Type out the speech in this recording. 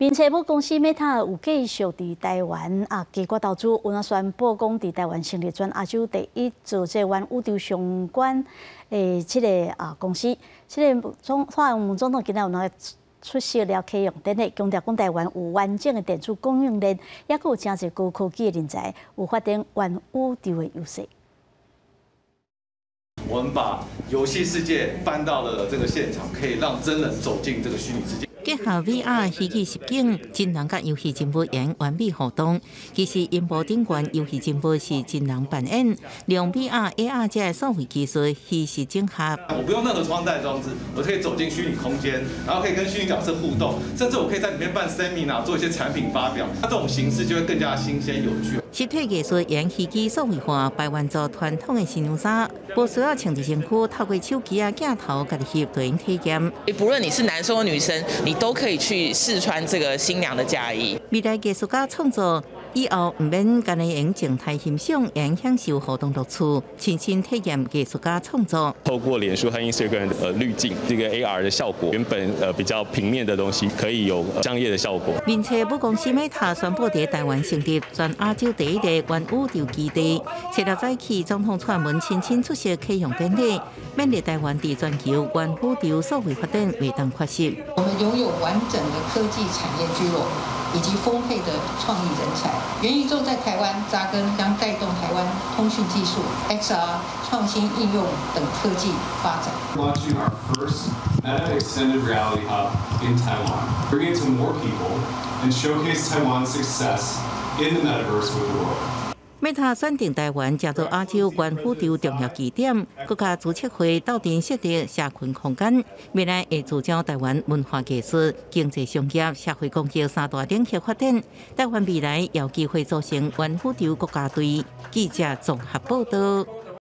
并且母公司 Meta 有继续伫台湾啊，结果投资，有啊宣布讲伫台湾成立专亚洲第一做这湾宇宙相关诶，即个啊公司。即个总法案总统今日有那出席了启用典礼，强调讲台湾有完整的电子供应链，也有真侪高科技的人才，有发展元宇宙的优势。我们把游戏世界搬到了这个现场，可以让真人走进这个虚拟世界。结合 VR 虚拟实景，真人甲游戏人物演完美互动。其实，音波顶端游戏人物是真人扮演，利用 VR、AR 这些数位技术虚实整合。我不用任何穿戴装置，我可以走进虚拟空间，然后可以跟虚拟角色互动，甚至我可以在里面办 seminar 做一些产品发表。那这种形式就会更加新鲜有趣。实体艺术演虚拟数位化，百万做传统的新娘衫，不需要穿着身躯，透过手机啊镜头，家己翕对应体验。不论你是男生或女生，你都可以去试穿这个新娘的嫁衣。未来艺术家创作。以后唔免干你用静态欣赏，影享受活动乐趣，亲身体验艺术家创作。透过脸书和 Instagram 的呃滤镜，这个 AR 的效果，原本呃比较平面的东西，可以有商业的效果。并且母公司 Meta 宣布在台湾成立全亚洲第一个元宇宙基地。前日早起，总统串门亲亲出席启用典礼，勉励台湾在全球元宇宙社会发展未当缺席。我们拥有完整的科技产业聚落。以及丰沛的创意人才，元宇宙在台湾扎根，将带动台湾通讯技术、XR 创新应用等科技发展。Launching our first Meta Extended Reality Hub in Taiwan, bringing to more people and showcase Taiwan's success in the metaverse with the world. Meta 选定台湾成做亚洲元宇宙重要据点，国家主策会到店设立社群空间，未来会聚焦台湾文化艺术、经济商业、社会公益三大领域发展。台湾未来有机会组成元宇宙国家队。记者综合报道。